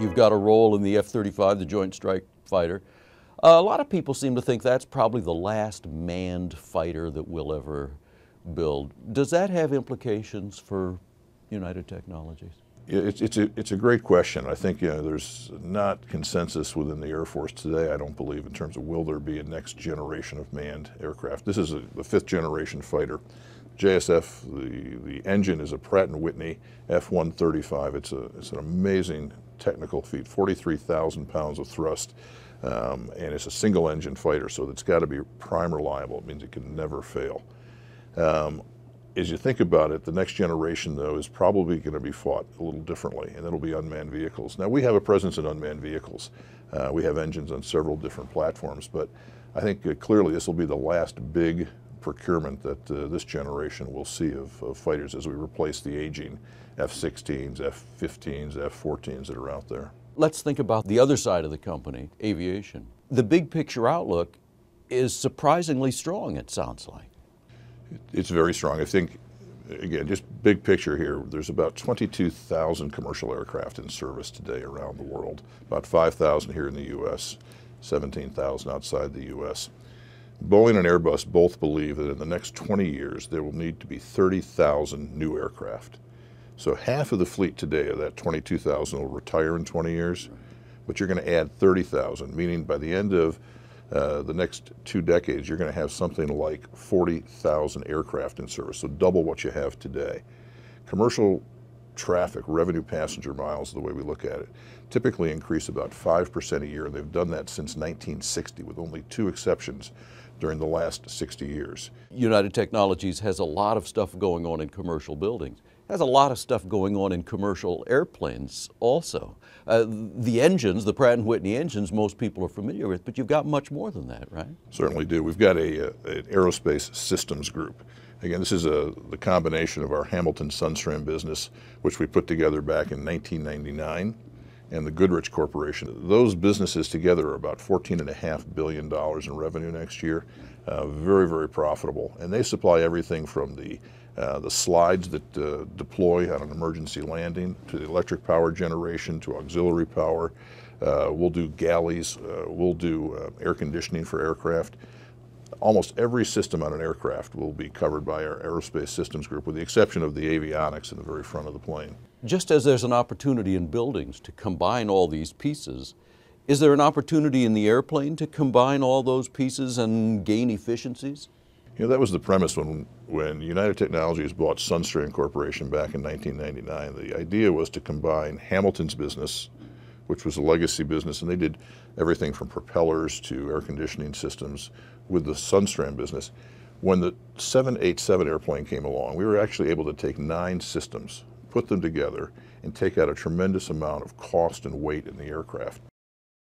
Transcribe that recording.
You've got a role in the F-35, the Joint Strike Fighter. Uh, a lot of people seem to think that's probably the last manned fighter that we'll ever build. Does that have implications for United Technologies? It's, it's, a, it's a great question. I think you know, there's not consensus within the Air Force today, I don't believe, in terms of will there be a next generation of manned aircraft. This is a, the fifth generation fighter. JSF, the, the engine is a Pratt & Whitney F-135. It's, a, it's an amazing technical feat, 43,000 pounds of thrust, um, and it's a single engine fighter, so it's got to be prime reliable. It means it can never fail. Um, as you think about it, the next generation, though, is probably going to be fought a little differently, and it'll be unmanned vehicles. Now, we have a presence in unmanned vehicles. Uh, we have engines on several different platforms, but I think uh, clearly this will be the last big procurement that uh, this generation will see of, of, fighters as we replace the aging F-16s, F-15s, F-14s that are out there. Let's think about the other side of the company, aviation. The big picture outlook is surprisingly strong, it sounds like. It's very strong. I think, again, just big picture here, there's about 22,000 commercial aircraft in service today around the world, about 5,000 here in the U.S., 17,000 outside the U.S. Boeing and Airbus both believe that in the next 20 years there will need to be 30,000 new aircraft. So half of the fleet today of that 22,000 will retire in 20 years, but you're going to add 30,000, meaning by the end of uh, the next two decades, you're going to have something like 40,000 aircraft in service, so double what you have today. Commercial traffic, revenue passenger miles, the way we look at it, typically increase about 5% a year. And they've done that since 1960 with only two exceptions during the last 60 years. United Technologies has a lot of stuff going on in commercial buildings. It has a lot of stuff going on in commercial airplanes also. Uh, the engines, the Pratt & Whitney engines, most people are familiar with, but you've got much more than that, right? Certainly do. We've got a, a an aerospace systems group. Again, this is a, the combination of our Hamilton Sundstrand business, which we put together back in 1999, and the Goodrich Corporation. Those businesses together are about $14.5 billion in revenue next year. Uh, very, very profitable. And they supply everything from the, uh, the slides that uh, deploy on an emergency landing to the electric power generation to auxiliary power. Uh, we'll do galleys. Uh, we'll do uh, air conditioning for aircraft almost every system on an aircraft will be covered by our aerospace systems group with the exception of the avionics in the very front of the plane. Just as there's an opportunity in buildings to combine all these pieces, is there an opportunity in the airplane to combine all those pieces and gain efficiencies? You know, that was the premise when, when United Technologies bought Sundstrand Corporation back in 1999. The idea was to combine Hamilton's business, which was a legacy business, and they did everything from propellers to air conditioning systems with the Sundstrand business. When the 787 airplane came along, we were actually able to take nine systems, put them together, and take out a tremendous amount of cost and weight in the aircraft.